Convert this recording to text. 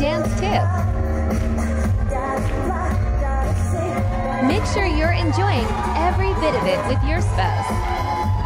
dance too. Make sure you're enjoying every bit of it with your spouse.